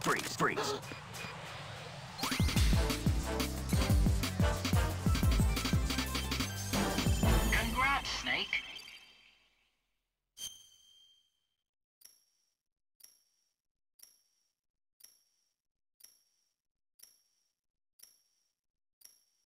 Freeze, freeze.